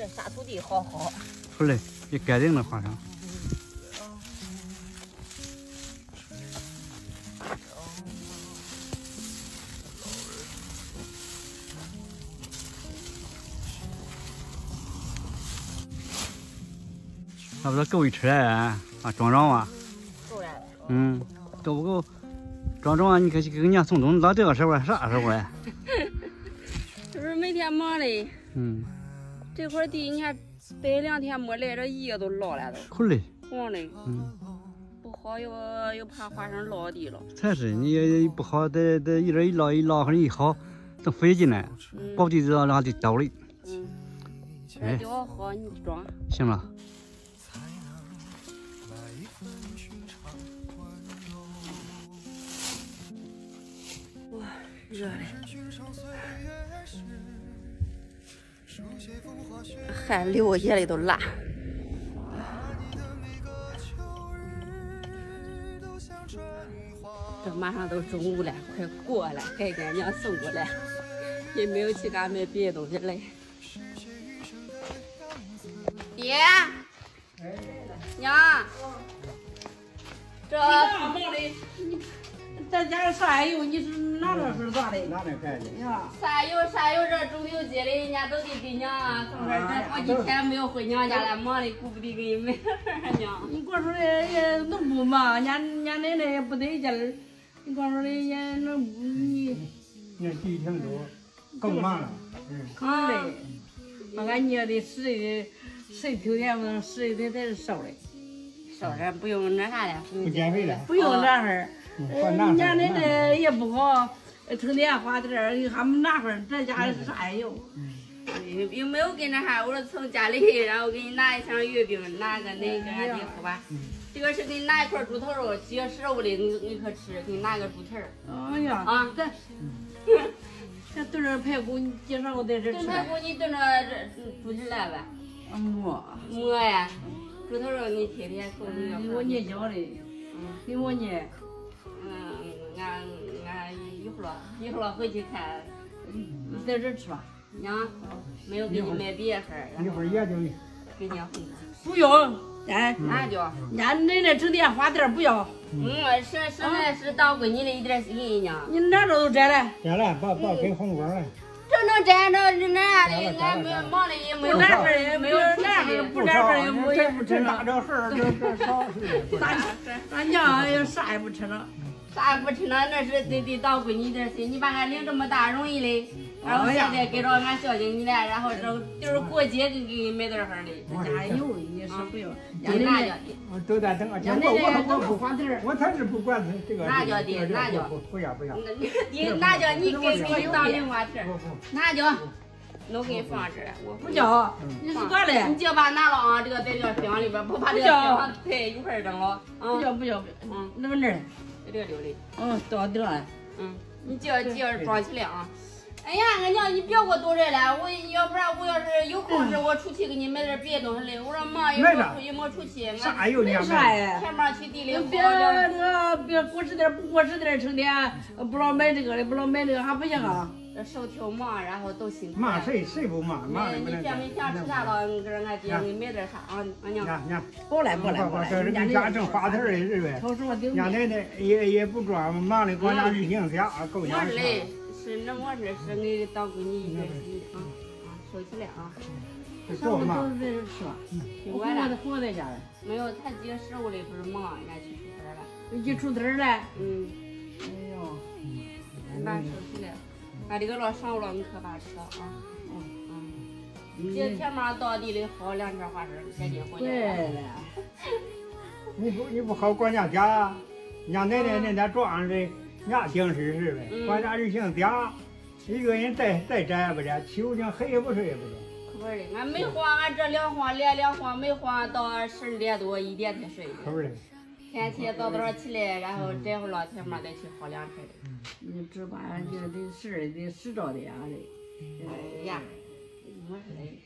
这沙土地好好。出来，你盖定了花上。差不多够一车啊！啊，壮壮啊！够了。嗯，够不够？装装啊，你可去给人家送东西，到这个时候啥时候呀？这不是每天忙的。嗯。这块地你看，待两天没来，这叶都落了都。苦嘞。黄嘞。嗯。不好，又又怕花生落地了。才是，你不好，得得一点一捞一捞，或者一好，都飞进来，保地知道哪里倒嘞。嗯。哎。好，你装。行了。热嘞，汗流，眼里都辣。这马上都中午了，快过了，该给俺娘送过来，也没有去给俺买别的东西来。爹，娘，这。咱家啥油？你是哪着是咋的？哪能干的？啥有？啥有？这中秋节的，人家都得给娘送点。这好几天没有回娘家了，忙的顾不得给你买娘。你光说的也能不忙？人家人家奶奶也不得劲儿，你光说的也能不你？你地挺多，更忙了。嗯。更累。俺娘的十的十秋天嘛，十天才是烧嘞。烧点不用那啥了。不减肥了。不用那份儿。人家奶奶也不好，成天花点儿，还没那份儿，这家是啥油？又没有跟那啥，我说从家里，然后给你拿一箱月饼，拿个那个俺爹喝吧。这个是给你拿一块猪头肉，几月十五的，你你可吃，给你拿个猪蹄儿。哎呀，啊，这，这炖着排骨，你介绍我在这吃。炖排骨你炖着这猪蹄来呗。馍。馍呀，猪头肉你天天做，你我捏脚的，给我捏。一会儿回去看，你在这吃吧。娘，没有给你买别的事儿。一会儿也就给娘回不用，哎，那就。家奶奶整天花店不要。嗯，是是那是当闺女的一点心意呢。你哪着都摘了。摘了，把把给红光了。这能摘着那，俺没忙的也没有那份也没有那份不摘份也没也不吃了。这事儿这这少是。咱咱娘也啥也不吃了。啥也不吃了，那是得得当闺女的心。你把俺领这么大容易嘞，然后现在给着俺孝敬你了，然后这就是过节给给你买点儿的。加油，你是不用。辣椒的。都在等。我我我不管地儿，我才是不管这个。那叫的，辣椒。不要不要。你那叫你给给你当零花钱。那叫。都给你放这儿，我不叫。你是咋的？你就把拿了啊，这个在这箱里边，不怕这个冰菜一块儿扔了。不叫不叫，嗯，那么那儿。的，嗯，到点了，嗯，你叫叫装起来啊！哎呀，俺娘，你别给我多这了，我要不然我要是有空时，我出去给你买点别的东西来。我说忙，也没出，没出去，啥有呢？啥呀？前面去地里，别那个，别过时点不过时点成天不老买这个的，不老买这个还不行啊。这手挺忙，然后都辛苦。忙谁谁不忙？忙你想没想吃啥了？你给俺爹给你买点啥啊？俺娘。娘娘。不来不来不来。这是你家正发财的日呗。娘奶奶也也不装，忙的光家旅行去啊，够呛。我是嘞，是那我是是你当闺女一个心啊啊，收起来啊。上午都是在这吃吧？我活活在家了。没有，他几个十五的不是忙，人家去出摊了。去出摊了？嗯。哎呦。你把收起来。俺这个老上午了，你可把吃了啊！嗯嗯，这天嘛到地里薅两片花生，赶紧回来。对了，你不你不好管家家，家奶奶那天撞的，伢顶事是呗？管家人姓贾，一个人再再摘也不摘，秋天黑也不睡也不睡。可不是的，俺没慌，俺这两慌连两慌没慌到十二点多一点才睡。可不是的。天气早早起来，然后摘回老天嘛再去薅两片。你只管就得十得十着的呀，得，哎呀，我是嘞。